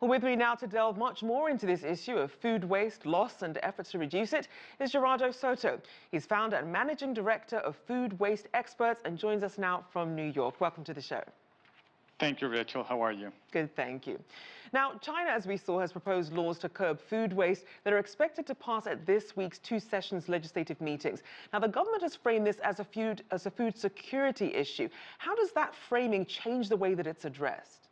Well, with me now to delve much more into this issue of food waste, loss, and efforts to reduce it is Gerardo Soto. He's founder and managing director of Food Waste Experts and joins us now from New York. Welcome to the show. Thank you, Rachel. How are you? Good, thank you. Now, China, as we saw, has proposed laws to curb food waste that are expected to pass at this week's two sessions legislative meetings. Now, the government has framed this as a food, as a food security issue. How does that framing change the way that it's addressed?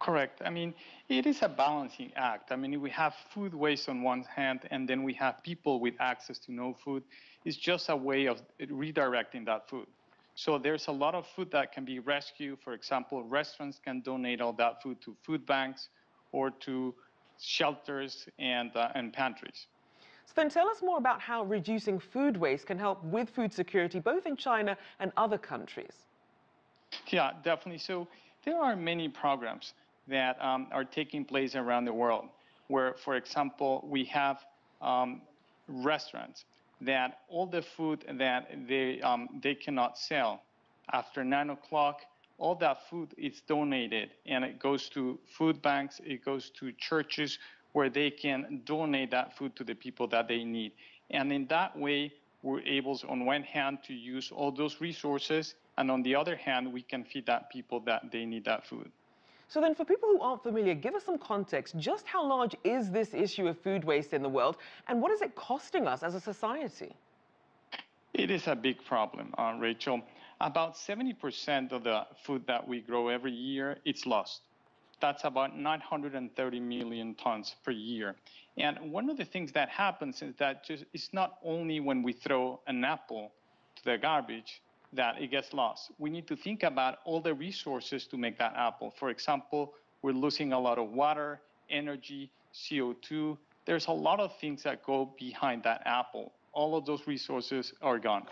Correct. I mean, it is a balancing act. I mean, we have food waste on one hand, and then we have people with access to no food. It's just a way of redirecting that food. So there's a lot of food that can be rescued. For example, restaurants can donate all that food to food banks or to shelters and, uh, and pantries. So then tell us more about how reducing food waste can help with food security, both in China and other countries. Yeah, definitely. So there are many programs that um, are taking place around the world, where, for example, we have um, restaurants that all the food that they, um, they cannot sell after 9 o'clock, all that food is donated and it goes to food banks, it goes to churches where they can donate that food to the people that they need. And in that way, we're able, on one hand, to use all those resources, and on the other hand, we can feed that people that they need that food. So then for people who aren't familiar, give us some context. Just how large is this issue of food waste in the world and what is it costing us as a society? It is a big problem, uh, Rachel. About 70% of the food that we grow every year, it's lost. That's about 930 million tons per year. And one of the things that happens is that just, it's not only when we throw an apple to the garbage, that it gets lost. We need to think about all the resources to make that apple. For example, we're losing a lot of water, energy, CO2. There's a lot of things that go behind that apple. All of those resources are gone.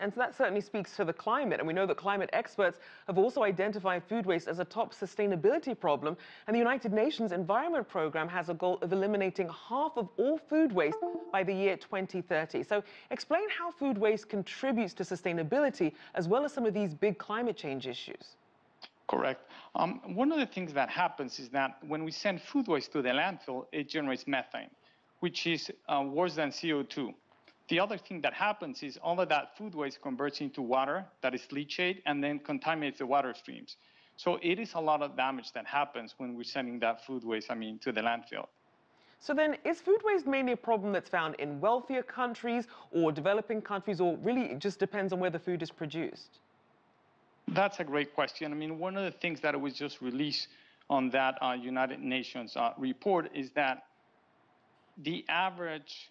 And so that certainly speaks to the climate. And we know that climate experts have also identified food waste as a top sustainability problem. And the United Nations Environment Programme has a goal of eliminating half of all food waste by the year 2030. So explain how food waste contributes to sustainability as well as some of these big climate change issues. Correct. Um, one of the things that happens is that when we send food waste to the landfill, it generates methane, which is uh, worse than CO2. The other thing that happens is all of that food waste converts into water that is leachate and then contaminates the water streams. So it is a lot of damage that happens when we're sending that food waste, I mean, to the landfill. So then, is food waste mainly a problem that's found in wealthier countries or developing countries, or really it just depends on where the food is produced? That's a great question. I mean, one of the things that was just released on that uh, United Nations uh, report is that the average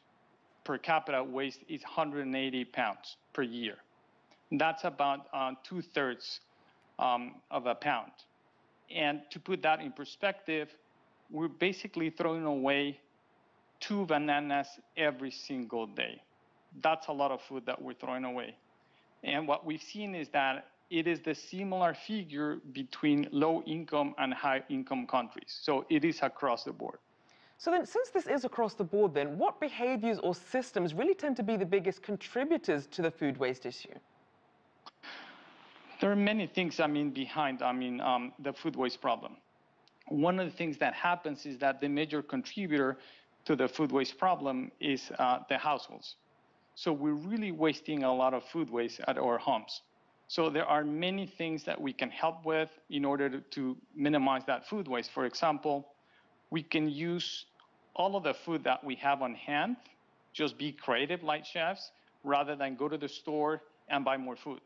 per capita waste is 180 pounds per year. That's about uh, two thirds um, of a pound. And to put that in perspective, we're basically throwing away two bananas every single day. That's a lot of food that we're throwing away. And what we've seen is that it is the similar figure between low income and high income countries. So it is across the board. So then, since this is across the board then, what behaviors or systems really tend to be the biggest contributors to the food waste issue? There are many things, I mean, behind, I mean, um, the food waste problem. One of the things that happens is that the major contributor to the food waste problem is uh, the households. So we're really wasting a lot of food waste at our homes. So there are many things that we can help with in order to, to minimize that food waste. For example, we can use all of the food that we have on hand, just be creative like chefs, rather than go to the store and buy more food.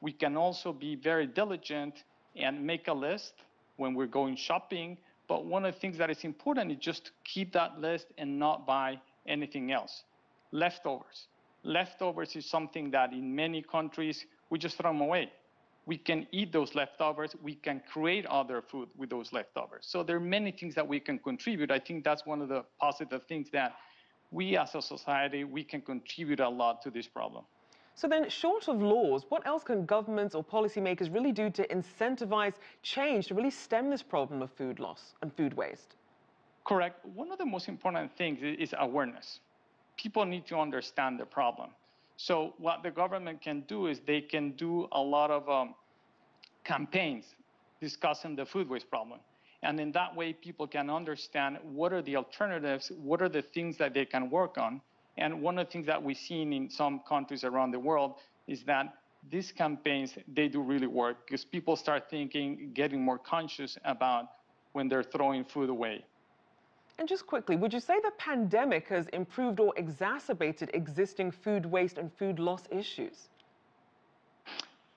We can also be very diligent and make a list when we're going shopping. But one of the things that is important is just to keep that list and not buy anything else. Leftovers. Leftovers is something that in many countries we just throw them away we can eat those leftovers. We can create other food with those leftovers. So there are many things that we can contribute. I think that's one of the positive things that we as a society, we can contribute a lot to this problem. So then, short of laws, what else can governments or policymakers really do to incentivize change to really stem this problem of food loss and food waste? Correct. One of the most important things is awareness. People need to understand the problem. So what the government can do is they can do a lot of um, campaigns discussing the food waste problem. And in that way, people can understand what are the alternatives, what are the things that they can work on. And one of the things that we've seen in some countries around the world is that these campaigns, they do really work because people start thinking, getting more conscious about when they're throwing food away. And just quickly, would you say the pandemic has improved or exacerbated existing food waste and food loss issues?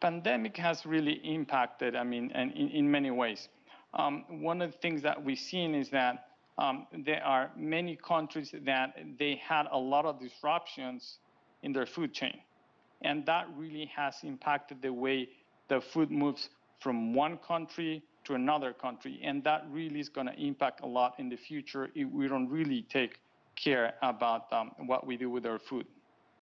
Pandemic has really impacted, I mean, in, in many ways. Um, one of the things that we've seen is that um, there are many countries that they had a lot of disruptions in their food chain. And that really has impacted the way the food moves from one country to another country. And that really is going to impact a lot in the future if we don't really take care about um, what we do with our food.